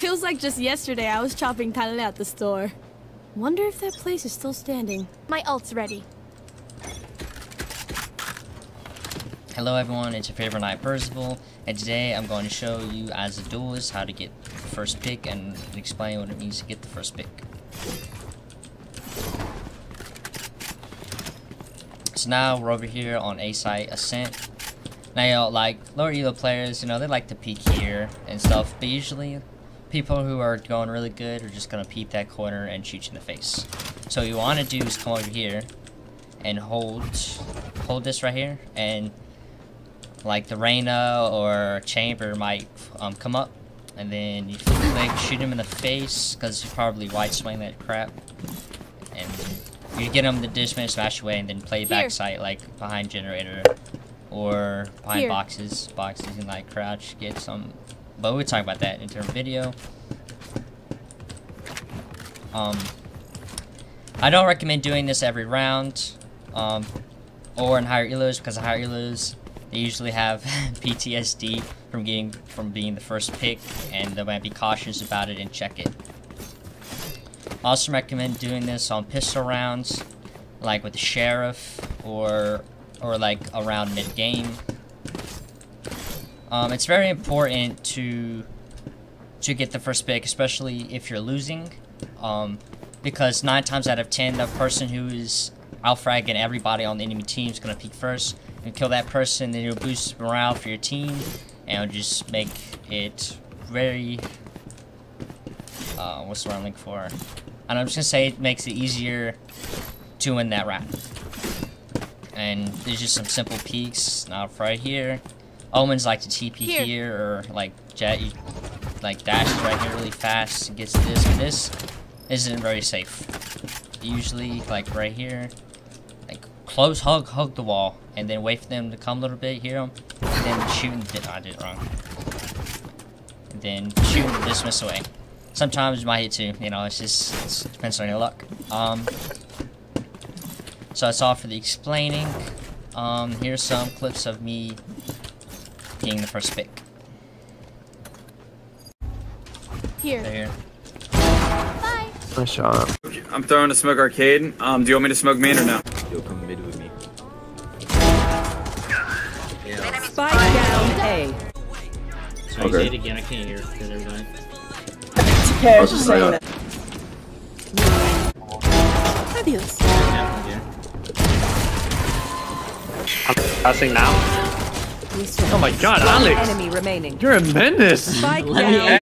Feels like just yesterday I was chopping Canale at the store. Wonder if that place is still standing. My ult's ready. Hello everyone, it's your favorite knight Percival, and today I'm going to show you as a duelist how to get the first pick and explain what it means to get the first pick. So now we're over here on A site Ascent. Now you know, like lower elo players, you know, they like to peek here and stuff, but usually people who are going really good are just gonna peep that corner and shoot you in the face. So what you wanna do is come over here and hold hold this right here and like the Reyna or Chamber might um, come up, and then you click, shoot him in the face, because you probably white swing that crap, and you get him the dismiss, smash away, and then play back site, like behind generator, or behind Here. boxes, boxes, and like crouch, get some, but we'll talk about that in of video. Um, I don't recommend doing this every round, um, or in higher elos, because higher elos, they usually have PTSD from getting from being the first pick, and they might be cautious about it and check it. Also recommend doing this on pistol rounds, like with the sheriff or or like around mid game. Um, it's very important to to get the first pick, especially if you're losing, um, because nine times out of ten, the person who is outfragging everybody on the enemy team is gonna peek first and kill that person, then it'll boost morale for your team, and it'll just make it very, uh, what's the word I'm looking for? And I'm just gonna say it makes it easier to win that round. And there's just some simple peeks, now right here. Omens like to TP here, here or like Jett, you like dashes right here really fast, gets this, and this isn't very safe. Usually, like right here, like close hug, hug the wall, and then wait for them to come a little bit, hear them, and then shoot and di I did it wrong. And then shoot and dismiss away. Sometimes you might hit two, you know, it's just, it depends on your luck. Um, so that's all for the explaining. Um, here's some clips of me getting the first pick. Here. here. Bye. Nice shot. I'm throwing a smoke arcade. Um, do you want me to smoke main or no? You'll come mid with me. Spike down A. Sorry, okay. say it again. I can't hear because everybody. Yeah, I was just saying that. Adios. I'm passing now. Oh my god, Alex! Enemy remaining. You're a menace!